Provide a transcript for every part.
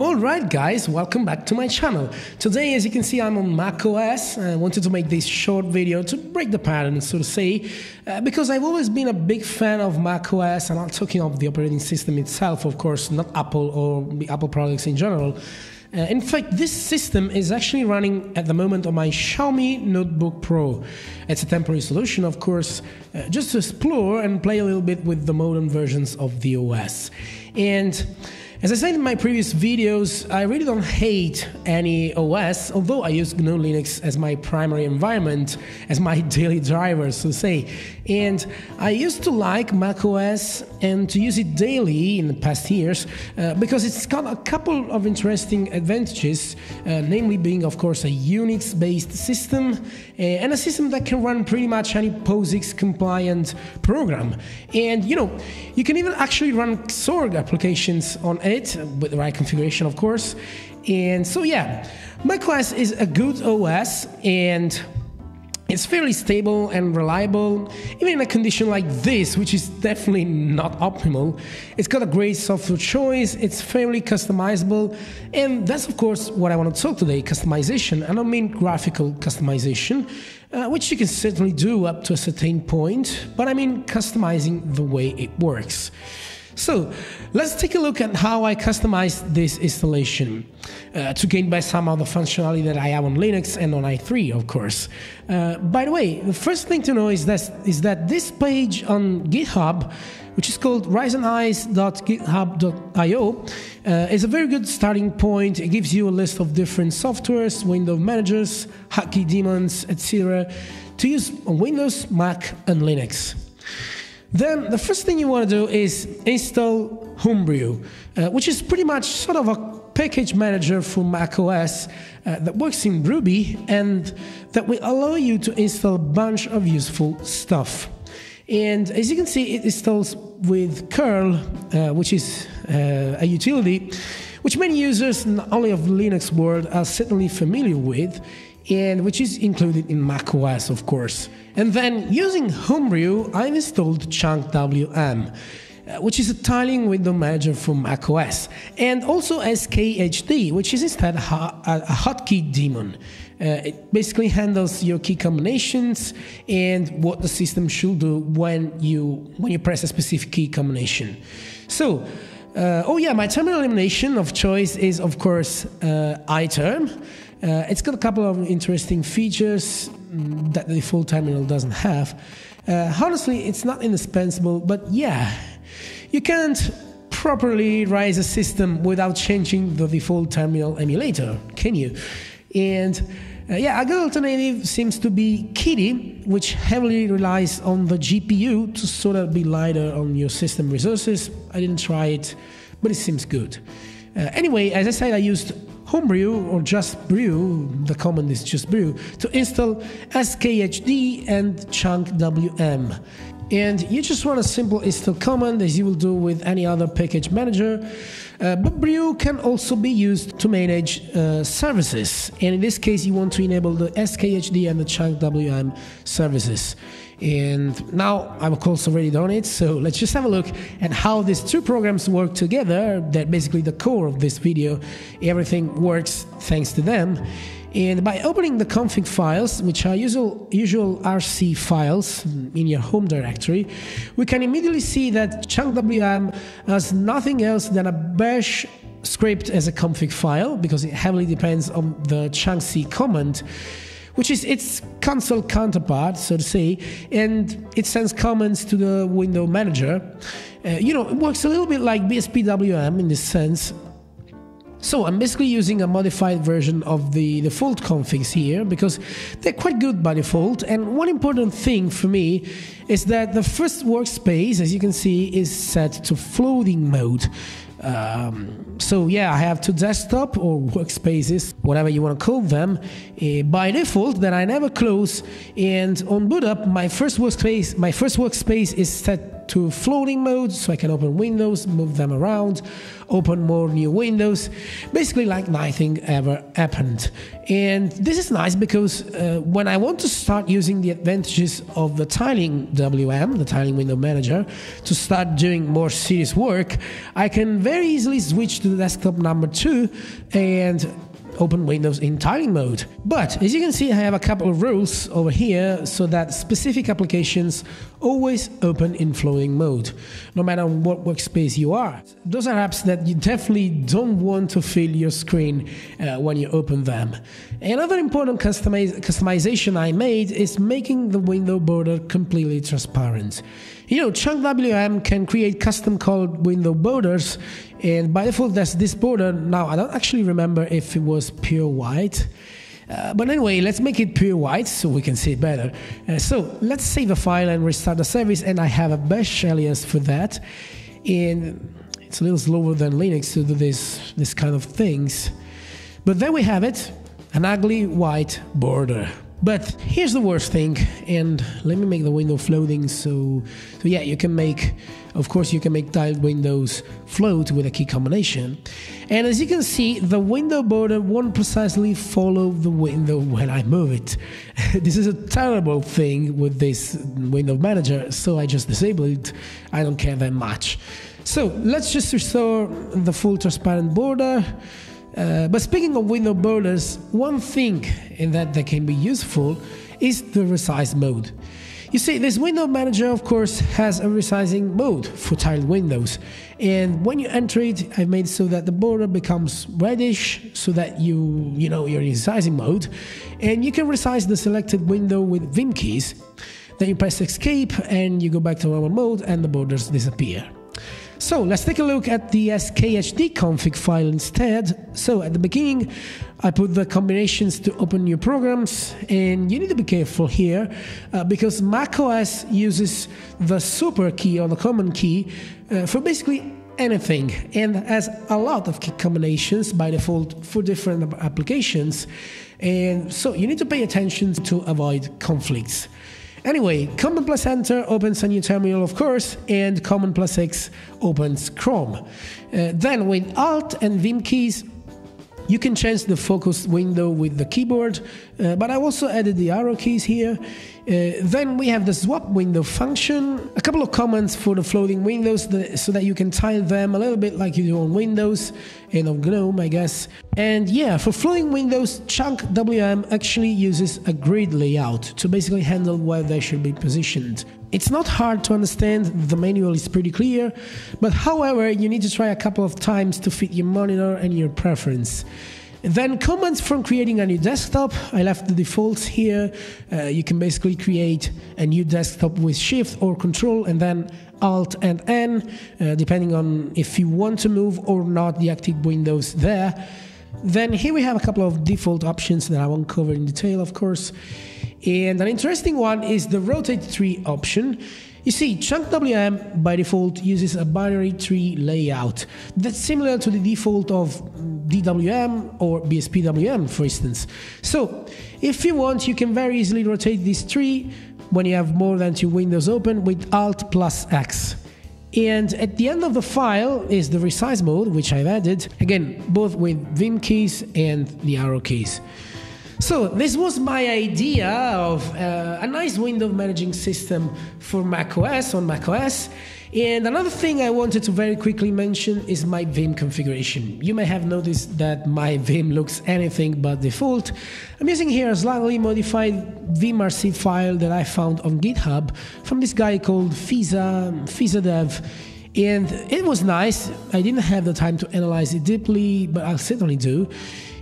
Alright guys, welcome back to my channel. Today as you can see I'm on macOS. I wanted to make this short video to break the pattern so to say uh, because I've always been a big fan of macOS and I'm talking of the operating system itself of course, not Apple or the Apple products in general. Uh, in fact, this system is actually running at the moment on my Xiaomi Notebook Pro. It's a temporary solution, of course, uh, just to explore and play a little bit with the modern versions of the OS. And as I said in my previous videos, I really don't hate any OS, although I use GNU Linux as my primary environment, as my daily driver, so to say. And I used to like macOS and to use it daily in the past years uh, because it's got a couple of interesting advantages, uh, namely being, of course, a Unix based system uh, and a system that can run pretty much any POSIX compliant program. And you know, you can even actually run Xorg applications on it it with the right configuration, of course. And so, yeah, macOS is a good OS and it's fairly stable and reliable, even in a condition like this, which is definitely not optimal. It's got a great software choice, it's fairly customizable, and that's of course what I want to talk today customization. I don't mean graphical customization, uh, which you can certainly do up to a certain point, but I mean customizing the way it works. So let's take a look at how I customized this installation uh, to gain by some of the functionality that I have on Linux and on i3, of course. Uh, by the way, the first thing to know is that, is that this page on GitHub, which is called riseneyes.github.io, uh, is a very good starting point. It gives you a list of different softwares, window managers, hotkey daemons, etc., to use on Windows, Mac, and Linux. Then the first thing you want to do is install Homebrew, uh, which is pretty much sort of a package manager for macOS uh, that works in Ruby and that will allow you to install a bunch of useful stuff. And as you can see, it installs with curl, uh, which is uh, a utility which many users, not only of Linux world, are certainly familiar with and which is included in macOS, of course. And then using Homebrew, I've installed ChunkWM. Uh, which is a tiling window manager for macOS, and also SKHD, which is instead a, hotkey daemon. Uh, it basically handles your key combinations and what the system should do when you when you press a specific key combination. So, uh, oh yeah, my terminal elimination of choice is of course uh, iTerm. Uh, it's got a couple of interesting features that the full terminal doesn't have. Uh, honestly, it's not indispensable, but yeah, you can't properly rice a system without changing the default terminal emulator, can you? And uh, yeah, a good alternative seems to be Kitty, which heavily relies on the GPU to sort of be lighter on your system resources. I didn't try it, but it seems good. Uh, anyway, as I said, I used Homebrew or just brew, the common is just brew, to install SKHD and ChunkWM. And you just run a simple install command as you will do with any other package manager. Uh, but Brew can also be used to manage uh, services. And in this case, you want to enable the SKHD and the ChunkWM services. And now I've course already done it, so let's just have a look at how these two programs work together. That basically the core of this video. Everything works thanks to them. And by opening the config files, which are usual, usual RC files in your home directory, we can immediately see that ChunkWM has nothing else than a bash script as a config file because it heavily depends on the chunkc command which is its console counterpart, so to say, and it sends commands to the window manager. Uh, you know, it works a little bit like BSPWM in this sense. So I'm basically using a modified version of the default configs here because they're quite good by default. And one important thing for me is that the first workspace, as you can see, is set to floating mode. Um, so yeah, I have two desktop or workspaces, whatever you want to call them, uh, by default that I never close. And on boot up, my first workspace, my first workspace is set to floating mode so I can open windows, move them around, open more new windows, basically like nothing ever happened. And this is nice because uh, when I want to start using the advantages of the tiling WM, the tiling window manager, to start doing more serious work, I can very easily switch to the desktop number two and open Windows in tiling mode. But as you can see, I have a couple of rules over here so that specific applications always open in floating mode, no matter what workspace you are. Those are apps that you definitely don't want to fill your screen uh, when you open them. Another important customiz customization I made is making the window border completely transparent. You know, Chunk WM can create custom colored window borders, and by default, there's this border. Now, I don't actually remember if it was pure white. Uh, but anyway, let's make it pure white so we can see it better. Uh, so let's save a file and restart the service, and I have a bash alias for that. And it's a little slower than Linux to do this, this kind of things. But there we have it, an ugly white border. But here's the worst thing, and let me make the window floating so, so yeah, you can make, of course, you can make tiled windows float with a key combination. And as you can see, the window border won't precisely follow the window when I move it. this is a terrible thing with this window manager, so I just disable it. I don't care that much. So let's just restore the full transparent border. Uh, but speaking of window borders, one thing in that that can be useful is the resize mode. You see, this window manager, of course, has a resizing mode for tiled windows. And when you enter it, I've made so that the border becomes reddish so that you, you know, you're in resizing mode. And you can resize the selected window with Vim keys. Then you press escape and you go back to normal mode and the borders disappear. So let's take a look at the SKHD config file instead. So at the beginning, I put the combinations to open new programs, and you need to be careful here uh, because macOS uses the super key or the Command key uh, for basically anything and has a lot of key combinations by default for different applications. And so you need to pay attention to avoid conflicts. Anyway, Command plus Enter opens a new terminal, of course, and Command plus X opens Chrome. Uh, then with Alt and Vim keys, you can change the focus window with the keyboard, uh, but I also added the arrow keys here. Uh, then we have the swap window function, a couple of comments for the floating windows so that you can tile them a little bit like you do on Windows and on GNOME, I guess. And yeah, for floating windows, Chunk WM actually uses a grid layout to basically handle where they should be positioned. It's not hard to understand, the manual is pretty clear, but however, you need to try a couple of times to fit your monitor and your preference. Then commands from creating a new desktop. I left the defaults here. Uh, you can basically create a new desktop with Shift or Control and then Alt and N, uh, depending on if you want to move or not the active windows there. Then here we have a couple of default options that I won't cover in detail, of course. And an interesting one is the rotate tree option. You see, Chunk WM by default uses a binary tree layout that's similar to the default of DWM or BSPWM, for instance. So, if you want, you can very easily rotate this tree when you have more than two windows open with Alt plus X. And at the end of the file is the resize mode, which I've added, again, both with Vim keys and the arrow keys. So this was my idea of uh, a nice window managing system for macOS on macOS. And another thing I wanted to very quickly mention is my Vim configuration. You may have noticed that my Vim looks anything but default. I'm using here a slightly modified vimrc file that I found on GitHub from this guy called Fisa, FisaDev. And it was nice. I didn't have the time to analyze it deeply, but I'll certainly do.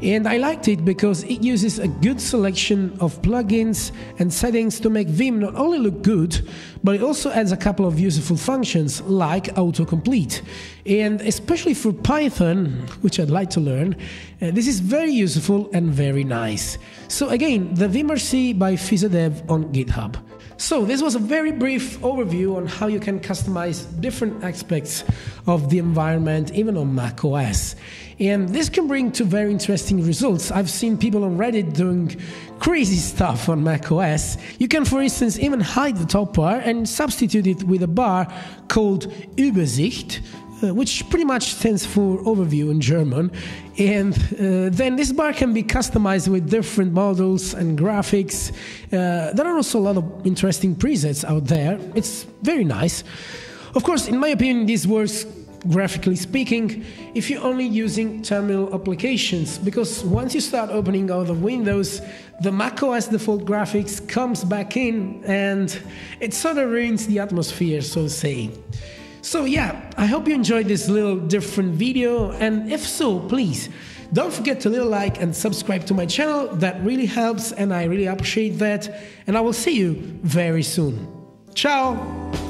And I liked it because it uses a good selection of plugins and settings to make Vim not only look good, but it also adds a couple of useful functions like autocomplete. And especially for Python, which I'd like to learn, uh, this is very useful and very nice. So again, the vimrc by FisaDev on GitHub. So this was a very brief overview on how you can customize different aspects of the environment even on macOS. And this can bring to very interesting results. I've seen people on Reddit doing crazy stuff on macOS. You can, for instance, even hide the top bar and substitute it with a bar called Übersicht, uh, which pretty much stands for overview in German. And uh, then this bar can be customized with different models and graphics. Uh, there are also a lot of interesting presets out there. It's very nice. Of course, in my opinion, this works graphically speaking, if you're only using terminal applications, because once you start opening other windows, the macOS default graphics comes back in and it sort of ruins the atmosphere, so say. So yeah, I hope you enjoyed this little different video, and if so, please don't forget to leave a like and subscribe to my channel. That really helps, and I really appreciate that. And I will see you very soon. Ciao!